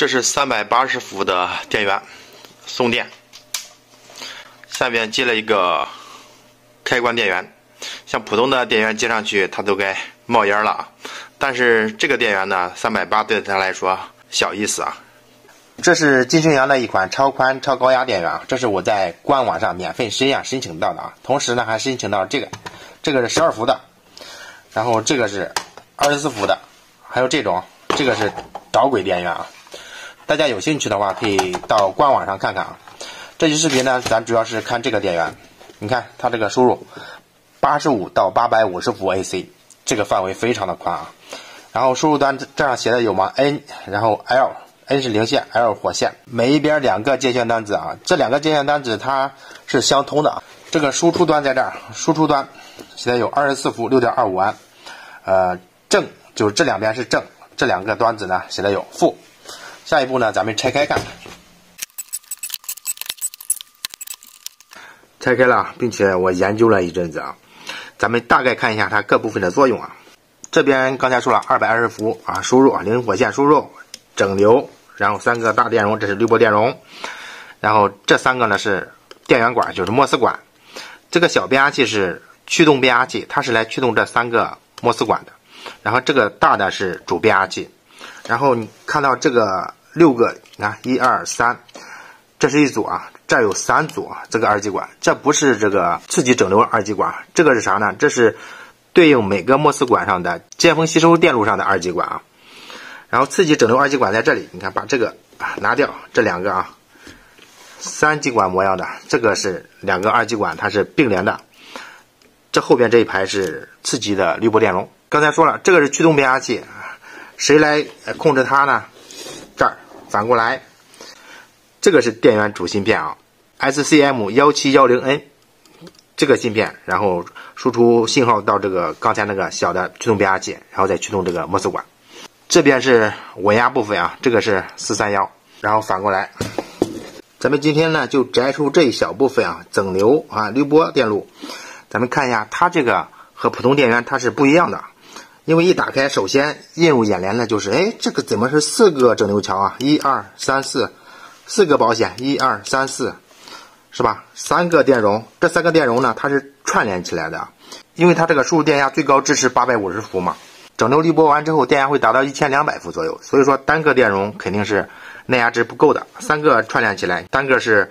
这是三百八十伏的电源，送电。下面接了一个开关电源，像普通的电源接上去，它都该冒烟了。但是这个电源呢，三百八对它来说小意思啊。这是金星阳的一款超宽超高压电源，这是我在官网上免费实验申请到的啊。同时呢，还申请到这个，这个是十二伏的，然后这个是二十四伏的，还有这种，这个是导轨电源啊。大家有兴趣的话，可以到官网上看看啊。这期视频呢，咱主要是看这个电源。你看它这个输入八十五到八百五十伏 AC，这个范围非常的宽啊。然后输入端这样写的有吗？N，然后 L，N 是零线，L 火线，每一边两个接线单子啊。这两个接线单子它是相通的啊。这个输出端在这儿，输出端写的有二十四伏六点二五安，呃，正就是这两边是正，这两个端子呢写的有负。下一步呢，咱们拆开看看。拆开了，并且我研究了一阵子啊，咱们大概看一下它各部分的作用啊。这边刚才说了，二百二十伏啊，输入啊零火线输入整流，然后三个大电容，这是滤波电容，然后这三个呢是电源管，就是摩丝管。这个小变压器是驱动变压器，它是来驱动这三个摩丝管的。然后这个大的是主变压器，然后你看到这个。六个，你看，一二三，这是一组啊，这有三组啊，这个二极管，这不是这个刺激整流二极管，这个是啥呢？这是对应每个摩丝管上的尖峰吸收电路上的二极管啊。然后刺激整流二极管在这里，你看，把这个拿掉，这两个啊，三极管模样的，这个是两个二极管，它是并联的。这后边这一排是刺激的滤波电容。刚才说了，这个是驱动变压器，谁来控制它呢？反过来，这个是电源主芯片啊，SCM 幺七幺零 N 这个芯片，然后输出信号到这个刚才那个小的驱动变压器，然后再驱动这个 mos 管。这边是稳压部分啊，这个是四三幺，然后反过来，咱们今天呢就摘出这一小部分啊，整流啊滤波电路，咱们看一下它这个和普通电源它是不一样的。因为一打开，首先映入眼帘的就是，哎，这个怎么是四个整流桥啊？一二三四，四个保险，一二三四，是吧？三个电容，这三个电容呢，它是串联起来的。因为它这个输入电压最高支持八百五十伏嘛，整流滤波完之后，电压会达到一千两百伏左右。所以说单个电容肯定是耐压值不够的，三个串联起来，单个是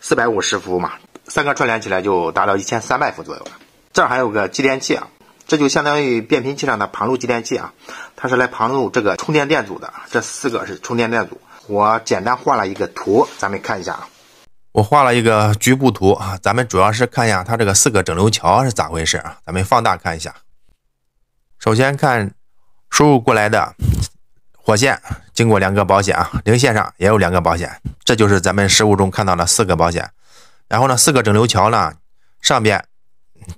四百五十伏嘛，三个串联起来就达到一千三百伏左右了。这儿还有个继电器啊。这就相当于变频器上的旁路继电器啊，它是来旁路这个充电电阻的。这四个是充电电阻。我简单画了一个图，咱们看一下啊。我画了一个局部图啊，咱们主要是看一下它这个四个整流桥是咋回事啊。咱们放大看一下。首先看输入过来的火线，经过两个保险啊，零线上也有两个保险，这就是咱们实物中看到的四个保险。然后呢，四个整流桥呢，上边。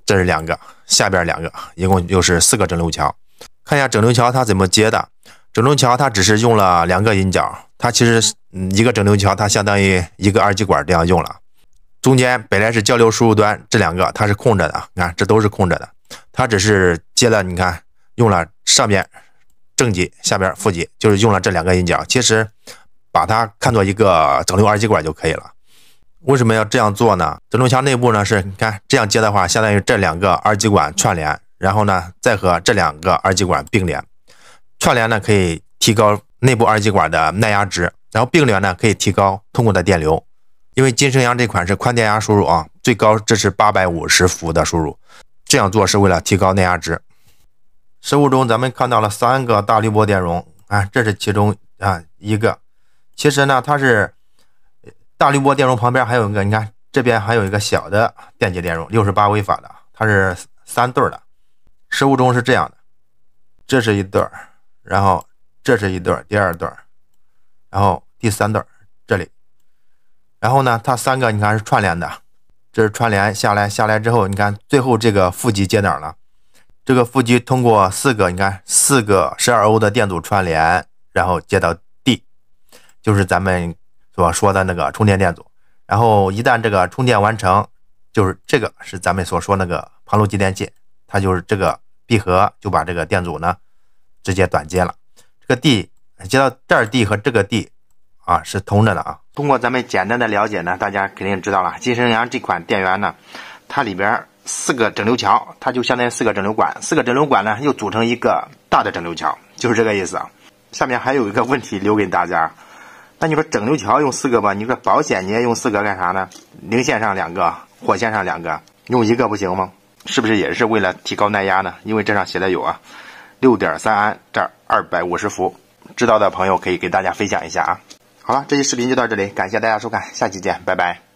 这是两个，下边两个，一共就是四个整流桥。看一下整流桥它怎么接的。整流桥它只是用了两个引脚，它其实一个整流桥它相当于一个二极管这样用了。中间本来是交流输入端，这两个它是空着的，你看这都是空着的。它只是接了，你看用了上边正极，下边负极，就是用了这两个引脚。其实把它看作一个整流二极管就可以了。为什么要这样做呢？整流墙内部呢是，你看这样接的话，相当于这两个二极管串联，然后呢再和这两个二极管并联。串联呢可以提高内部二极管的耐压值，然后并联呢可以提高通过的电流。因为金升阳这款是宽电压输入啊，最高支持八百五十伏的输入。这样做是为了提高耐压值。实物中咱们看到了三个大滤波电容啊，这是其中啊一个。其实呢它是。大滤波电容旁边还有一个，你看这边还有一个小的电解电容，六十八微法的，它是三对的。实物中是这样的，这是一对儿，然后这是一对儿，第二对儿，然后第三对这里，然后呢，它三个你看是串联的，这是串联下来，下来之后，你看最后这个负极接哪儿了？这个负极通过四个，你看四个十二欧的电阻串联，然后接到 D，就是咱们。所说的那个充电电阻，然后一旦这个充电完成，就是这个是咱们所说那个旁路继电器，它就是这个闭合就把这个电阻呢直接短接了。这个 D 接到这儿 D 和这个 D 啊是通着的啊。通过咱们简单的了解呢，大家肯定知道了，金升阳这款电源呢，它里边四个整流桥，它就相当于四个整流管，四个整流管呢又组成一个大的整流桥，就是这个意思啊。下面还有一个问题留给大家，那你说整流桥用四个吧，你说保险你也用四个干啥呢？零线上两个，火线上两个，用一个不行吗？是不是也是为了提高耐压呢？因为这上写的有啊，六点三安，这二百五十伏。知道的朋友可以给大家分享一下啊。好了，这期视频就到这里，感谢大家收看，下期见，拜拜。